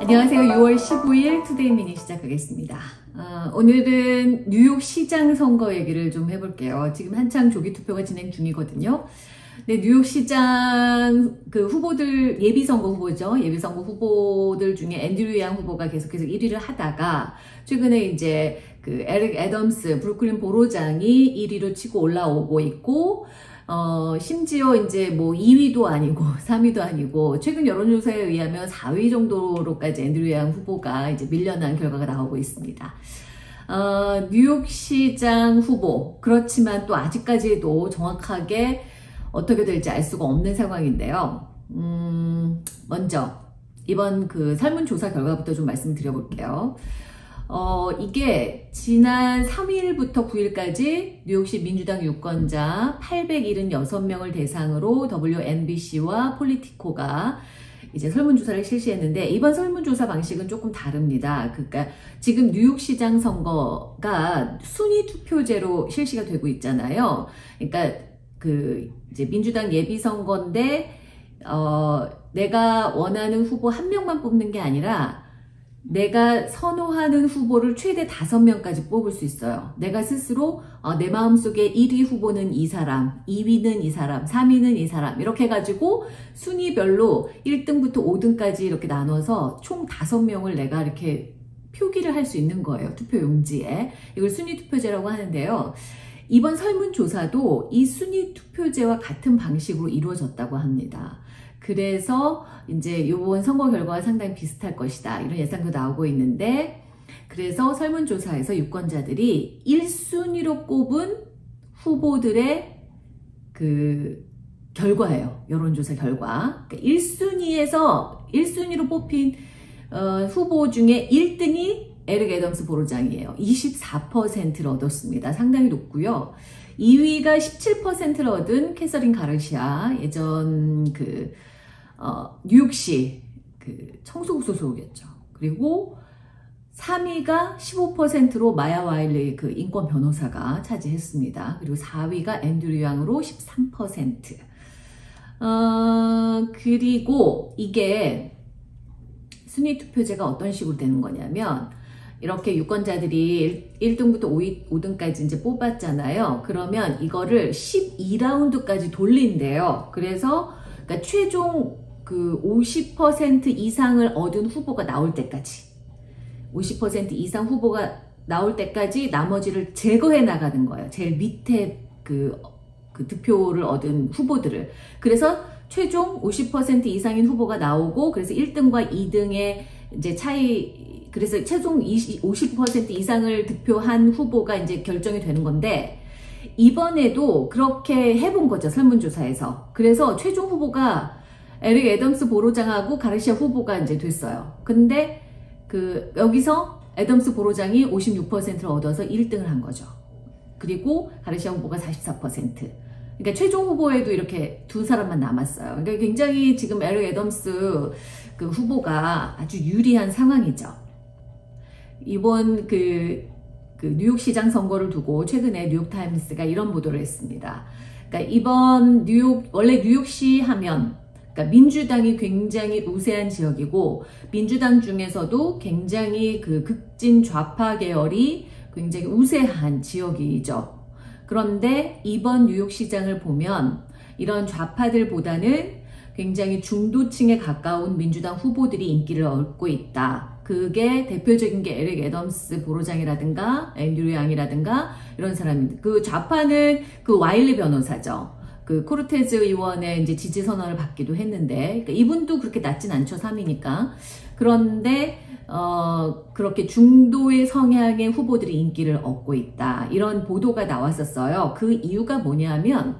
안녕하세요. 6월 15일 Today Minute 시작하겠습니다. 어, 오늘은 뉴욕 시장 선거 얘기를 좀 해볼게요. 지금 한창 조기 투표가 진행 중이거든요. 네, 뉴욕 시장 그 후보들 예비 선거 후보죠. 예비 선거 후보들 중에 앤드류 양 후보가 계속해서 1위를 하다가 최근에 이제 그 에릭 애덤스 브루클린 보로장이 1위로 치고 올라오고 있고 어, 심지어 이제 뭐 2위도 아니고 3위도 아니고 최근 여론조사에 의하면 4위 정도로까지 앤드류 양 후보가 이제 밀려난 결과가 나오고 있습니다. 어, 뉴욕시장 후보 그렇지만 또 아직까지도 정확하게 어떻게 될지 알 수가 없는 상황인데요. 음, 먼저 이번 그 설문조사 결과부터 좀 말씀드려 볼게요. 어, 이게 지난 3일부터 9일까지 뉴욕시 민주당 유권자 876명을 대상으로 WNBC와 폴리티코가 이제 설문조사를 실시했는데 이번 설문조사 방식은 조금 다릅니다. 그러니까 지금 뉴욕시장 선거가 순위 투표제로 실시가 되고 있잖아요. 그러니까 그 이제 민주당 예비 선거인데 어 내가 원하는 후보 한 명만 뽑는 게 아니라 내가 선호하는 후보를 최대 다섯 명까지 뽑을 수 있어요. 내가 스스로 어, 내 마음속에 1위 후보는 이 사람, 2위는 이 사람, 3위는 이 사람 이렇게 해가지고 순위별로 1등부터 5등까지 이렇게 나눠서 총 다섯 명을 내가 이렇게 표기를 할 수 있는 거예요. 투표 용지에. 이걸 순위 투표제라고 하는데요. 이번 설문조사도 이 순위 투표제와 같은 방식으로 이루어졌다고 합니다. 그래서 이제 요번 선거 결과가 상당히 비슷할 것이다. 이런 예상도 나오고 있는데 그래서 설문조사에서 유권자들이 1순위로 꼽은 후보들의 그 결과예요. 여론조사 결과. 그러니까 1순위에서 1순위로 뽑힌 어, 후보 중에 1등이 에릭 애덤스 보로장이에요. 24%를 얻었습니다. 상당히 높고요. 2위가 17%를 얻은 캐서린 가르시아 예전 그 어, 뉴욕시 그 청소국 소속이었죠. 그리고 3위가 15%로 마야 와일리 그 인권 변호사가 차지했습니다. 그리고 4위가 앤드류 양으로 13%. 어, 그리고 이게 순위 투표제가 어떤 식으로 되는 거냐면 이렇게 유권자들이 1등부터 5위, 5등까지 이제 뽑았잖아요. 그러면 이거를 12라운드까지 돌린대요. 그래서 그러니까 최종 그 50% 이상을 얻은 후보가 나올 때까지 50% 이상 후보가 나올 때까지 나머지를 제거해 나가는 거예요. 제일 밑에 그, 그 득표를 얻은 후보들을. 그래서 최종 50% 이상인 후보가 나오고 그래서 1등과 2등의 이제 차이 그래서 최종 20, 50% 이상을 득표한 후보가 이제 결정이 되는 건데 이번에도 그렇게 해본 거죠 설문조사에서 그래서 최종 후보가 에릭 애덤스 보로장하고 가르시아 후보가 이제 됐어요. 근데 그 여기서 애덤스 보로장이 56%를 얻어서 1등을 한 거죠. 그리고 가르시아 후보가 44%. 그러니까 최종 후보에도 이렇게 두 사람만 남았어요. 그러니까 굉장히 지금 에릭 애덤스 그 후보가 아주 유리한 상황이죠. 이번 그, 그 뉴욕시장 선거를 두고 최근에 뉴욕타임스가 이런 보도를 했습니다. 그러니까 이번 뉴욕 원래 뉴욕시 하면 그러니까 민주당이 굉장히 우세한 지역이고 민주당 중에서도 굉장히 그 극진 좌파 계열이 굉장히 우세한 지역이죠. 그런데 이번 뉴욕시장을 보면 이런 좌파들보다는 굉장히 중도층에 가까운 민주당 후보들이 인기를 얻고 있다. 그게 대표적인 게 에릭 애덤스 보로장이라든가 앤드류 양이라든가 이런 사람입니다. 그 좌파는 그 와일리 변호사죠. 그 코르테즈 의원의 이제 지지 선언을 받기도 했는데 그러니까 이분도 그렇게 낮진 않죠 3위니까. 그런데 어 그렇게 중도의 성향의 후보들이 인기를 얻고 있다. 이런 보도가 나왔었어요. 그 이유가 뭐냐면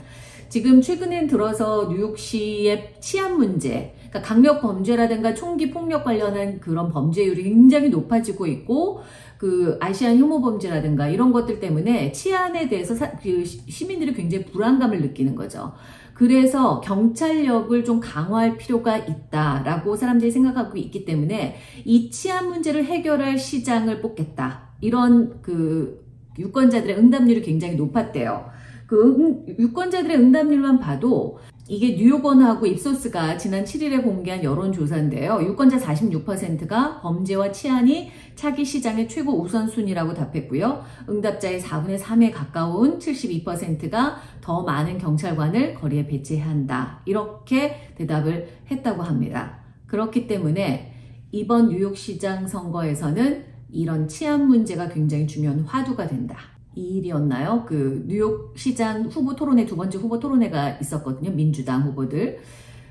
지금 최근엔 들어서 뉴욕시의 치안 문제 그러니까 강력 범죄라든가 총기 폭력 관련한 그런 범죄율이 굉장히 높아지고 있고 그 아시안 혐오 범죄라든가 이런 것들 때문에 치안에 대해서 사, 그 시민들이 굉장히 불안감을 느끼는 거죠. 그래서 경찰력을 좀 강화할 필요가 있다라고 사람들이 생각하고 있기 때문에 이 치안 문제를 해결할 시장을 뽑겠다. 이런 그 유권자들의 응답률이 굉장히 높았대요. 그 유권자들의 응답률만 봐도 이게 뉴욕원하고 입소스가 지난 7일에 공개한 여론조사인데요. 유권자 46%가 범죄와 치안이 차기 시장의 최고 우선순위라고 답했고요. 응답자의 4분의 3에 가까운 72%가 더 많은 경찰관을 거리에 배치해야 한다. 이렇게 대답을 했다고 합니다. 그렇기 때문에 이번 뉴욕시장 선거에서는 이런 치안 문제가 굉장히 중요한 화두가 된다. 이 일이었나요? 그 뉴욕 시장 후보 토론회 두 번째 후보 토론회가 있었거든요. 민주당 후보들.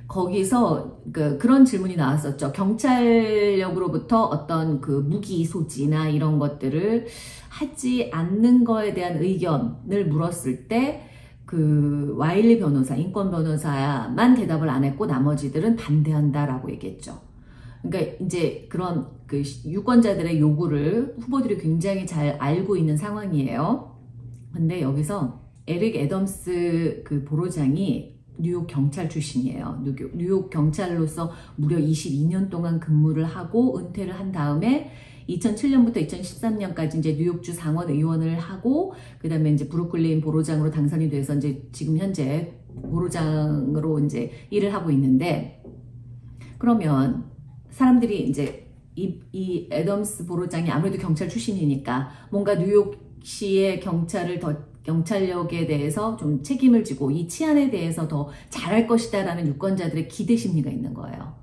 거기서 그 그런 질문이 나왔었죠. 경찰력으로부터 어떤 그 무기 소지나 이런 것들을 하지 않는 거에 대한 의견을 물었을 때 그 와일리 변호사, 인권 변호사만 대답을 안 했고 나머지들은 반대한다라고 얘기했죠. 그러니까 이제 그런 그 유권자들의 요구를 후보들이 굉장히 잘 알고 있는 상황이에요. 근데 여기서 에릭 애덤스 그 보로장이 뉴욕 경찰 출신이에요. 뉴욕, 경찰로서 무려 22년 동안 근무를 하고 은퇴를 한 다음에 2007년부터 2013년까지 이제 뉴욕주 상원 의원을 하고 그다음에 이제 브루클린 보로장으로 당선이 돼서 이제 지금 현재 보로장으로 이제 일을 하고 있는데 그러면 사람들이 이제 이, 이 애덤스 보로장이 아무래도 경찰 출신이니까 뭔가 뉴욕시의 경찰을 더 경찰력에 대해서 좀 책임을 지고 이 치안에 대해서 더 잘할 것이다라는 유권자들의 기대 심리가 있는 거예요.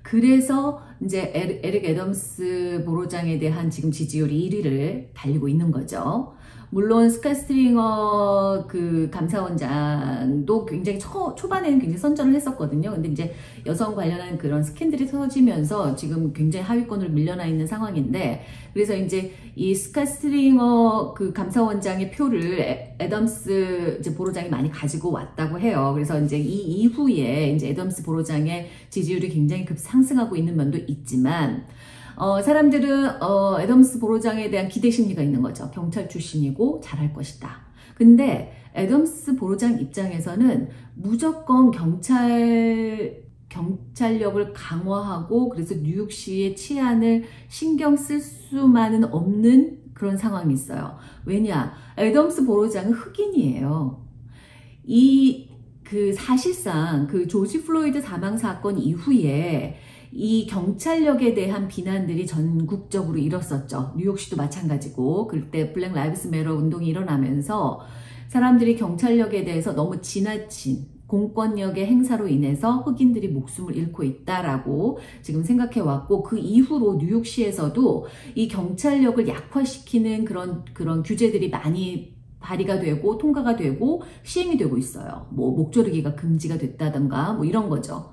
그래서 이제 에릭 애덤스 보로장에 대한 지금 지지율이 1위를 달리고 있는 거죠. 물론 스캇 스트링어 그 감사원장도 굉장히 초, 초반에는 굉장히 선전을 했었거든요. 근데 이제 여성 관련한 그런 스캔들이 터지면서 지금 굉장히 하위권으로 밀려나 있는 상황인데 그래서 이제 이 스캇 스트링어 그 감사원장의 표를 애덤스 이제 보로장이 많이 가지고 왔다고 해요. 그래서 이제 이 이후에 이제 애덤스 보로장의 지지율이 굉장히 급상승하고 있는 면도 있지만 어, 사람들은 어, 애덤스 보로장에 대한 기대 심리가 있는 거죠. 경찰 출신이고 잘할 것이다. 근데 애덤스 보로장 입장에서는 무조건 경찰 경찰력을 강화하고 그래서 뉴욕시의 치안을 신경 쓸 수만은 없는 그런 상황이 있어요. 왜냐? 애덤스 보로장은 흑인이에요. 이 그 사실상 그 조지 플로이드 사망 사건 이후에 이 경찰력에 대한 비난들이 전국적으로 일었었죠. 뉴욕시도 마찬가지고 그때 Black Lives Matter 운동이 일어나면서 사람들이 경찰력에 대해서 너무 지나친 공권력의 행사로 인해서 흑인들이 목숨을 잃고 있다라고 지금 생각해 왔고 그 이후로 뉴욕시에서도 이 경찰력을 약화시키는 그런 그런 규제들이 많이 발의가 되고 통과가 되고 시행이 되고 있어요. 뭐 목조르기가 금지가 됐다던가 뭐 이런 거죠.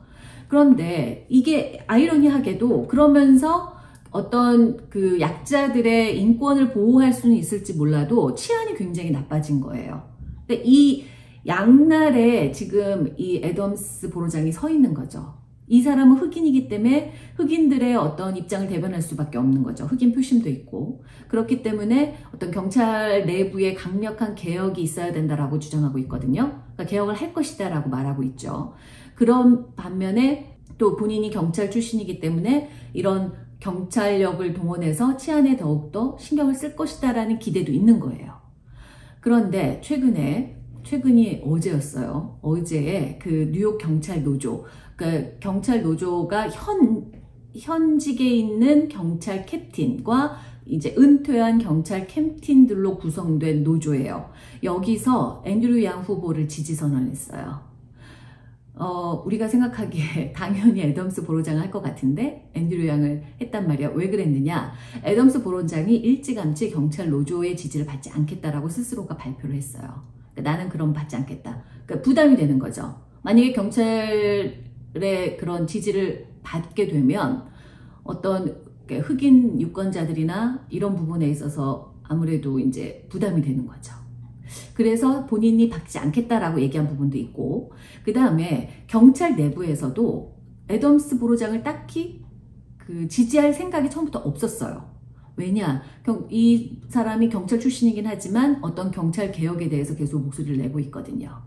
그런데 이게 아이러니하게도 그러면서 어떤 그 약자들의 인권을 보호할 수는 있을지 몰라도 치안이 굉장히 나빠진 거예요. 근데 이 양날에 지금 이 애덤스 보로장이 서 있는 거죠. 이 사람은 흑인이기 때문에 흑인들의 어떤 입장을 대변할 수밖에 없는 거죠. 흑인 표심도 있고. 그렇기 때문에 어떤 경찰 내부에 강력한 개혁이 있어야 된다라고 주장하고 있거든요. 그러니까 개혁을 할 것이다라고 말하고 있죠. 그런 반면에 또 본인이 경찰 출신이기 때문에 이런 경찰력을 동원해서 치안에 더욱더 신경을 쓸 것이다라는 기대도 있는 거예요. 그런데 최근에 최근이 어제였어요. 어제 그 뉴욕 경찰 노조, 그 경찰 노조가 현 현직에 있는 경찰 캡틴과 이제 은퇴한 경찰 캡틴들로 구성된 노조예요. 여기서 앤드류 양 후보를 지지 선언했어요. 어, 우리가 생각하기에 당연히 애덤스 보로장을 할 것 같은데 앤드류 양을 했단 말이야. 왜 그랬느냐? 애덤스 보로장이 일찌감치 경찰 노조의 지지를 받지 않겠다라고 스스로가 발표를 했어요. 그러니까 나는 그럼 받지 않겠다. 그러니까 부담이 되는 거죠. 만약에 경찰의 그런 지지를 받게 되면 어떤 흑인 유권자들이나 이런 부분에 있어서 아무래도 이제 부담이 되는 거죠. 그래서 본인이 받지 않겠다라고 얘기한 부분도 있고 그 다음에 경찰 내부에서도 애덤스 보로장을 딱히 그 지지할 생각이 처음부터 없었어요. 왜냐? 이 사람이 경찰 출신이긴 하지만 어떤 경찰 개혁에 대해서 계속 목소리를 내고 있거든요.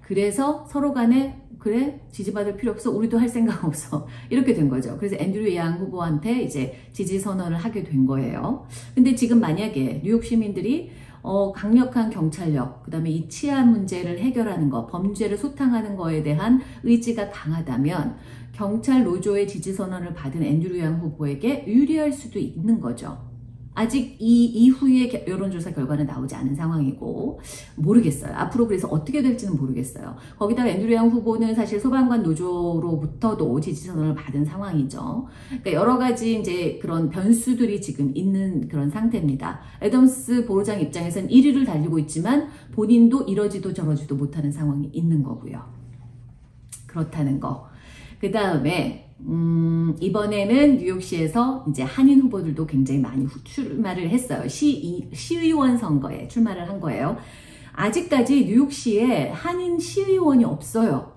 그래서 서로 간에 그래 지지받을 필요 없어 우리도 할 생각 없어 이렇게 된 거죠. 그래서 앤드류 양 후보한테 이제 지지 선언을 하게 된 거예요. 근데 지금 만약에 뉴욕 시민들이 어, 강력한 경찰력, 그 다음에 이 치안 문제를 해결하는 거, 범죄를 소탕하는 거에 대한 의지가 강하다면 경찰 노조의 지지 선언을 받은 앤드류 양 후보에게 유리할 수도 있는 거죠. 아직 이 이후의 여론조사 결과는 나오지 않은 상황이고 모르겠어요. 앞으로 그래서 어떻게 될지는 모르겠어요. 거기다가 앤드류 양 후보는 사실 소방관 노조로부터도 지지 선언을 받은 상황이죠. 그러니까 여러 가지 이제 그런 변수들이 지금 있는 그런 상태입니다. 애덤스 보로장 입장에서는 1위를 달리고 있지만 본인도 이러지도 저러지도 못하는 상황이 있는 거고요. 그렇다는 거. 그 다음에 음, 이번에는 뉴욕시에서 이제 한인 후보들도 굉장히 많이 출마를 했어요. 시, 시의원 선거에 출마를 한 거예요. 아직까지 뉴욕시에 한인 시의원이 없어요.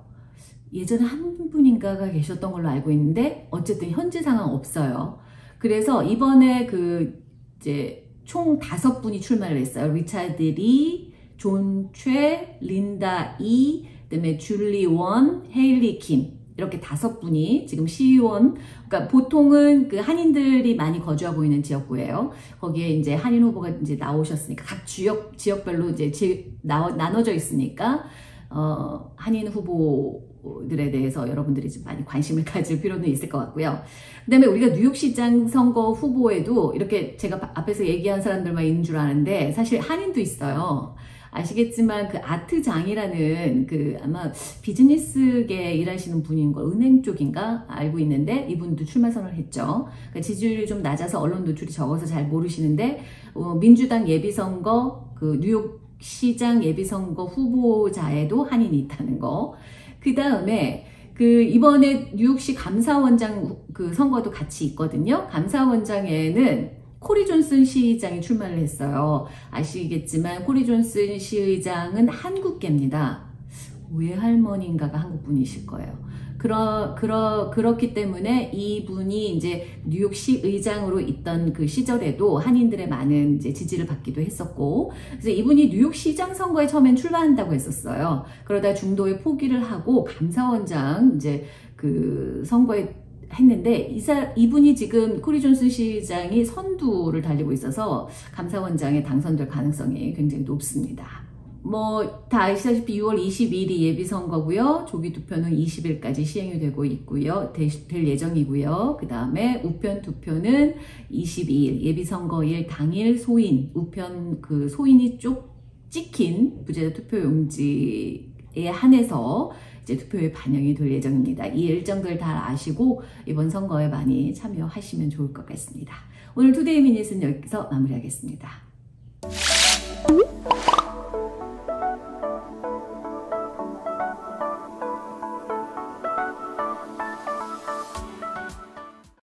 예전에 한 분인가가 계셨던 걸로 알고 있는데 어쨌든 현재 상황 없어요. 그래서 이번에 그 이제 총 다섯 분이 출마를 했어요. 리차드 리, 존 최, 린다 이, 그다음에 줄리 원, 헤일리 킴. 이렇게 다섯 분이 지금 시의원, 그러니까 보통은 그 한인들이 많이 거주하고 있는 지역구예요. 거기에 이제 한인 후보가 이제 나오셨으니까 각 지역 지역별로 이제 지, 나, 나눠져 있으니까 어, 한인 후보들에 대해서 여러분들이 좀 많이 관심을 가질 필요는 있을 것 같고요. 그 다음에 우리가 뉴욕시장 선거 후보에도 이렇게 제가 앞에서 얘기한 사람들만 있는 줄 아는데 사실 한인도 있어요. 아시겠지만 그 아트장이라는 그 아마 비즈니스계 일하시는 분인 걸 은행 쪽인가 알고 있는데 이분도 출마 선언을 했죠. 그러니까 지지율이 좀 낮아서 언론 노출이 적어서 잘 모르시는데 어, 민주당 예비선거 그 뉴욕 시장 예비선거 후보자에도 한인이 있다는 거. 그 다음에 그 이번에 뉴욕시 감사원장 그 선거도 같이 있거든요. 감사원장에는 코리 존슨 시의장이 출마를 했어요. 아시겠지만 코리 존슨 시의장은 한국계입니다. 외할머니인가가 한국분이실 거예요. 그러, 그러, 그렇기 때문에 이분이 이제 뉴욕시 의장으로 있던 그 시절에도 한인들의 많은 이제 지지를 받기도 했었고, 그래서 이분이 뉴욕시장 선거에 처음엔 출마한다고 했었어요. 그러다 중도에 포기를 하고 감사원장 이제 그 선거에 했는데 이사 이분이 지금 코리 존슨 시장이 선두를 달리고 있어서 감사원장에 당선될 가능성이 굉장히 높습니다. 뭐 다 아시다시피 6월 22일이 예비선거고요. 조기 투표는 20일까지 시행이 되고 있고요. 될, 될 예정이고요. 그 다음에 우편 투표는 22일 예비선거일 당일 소인 우편 그 소인이 쪽 찍힌 부재자 투표용지에 한해서 이제 투표에 반영이 될 예정입니다. 이 일정들 다 아시고 이번 선거에 많이 참여하시면 좋을 것 같습니다. 오늘 Today Minute은 여기서 마무리하겠습니다.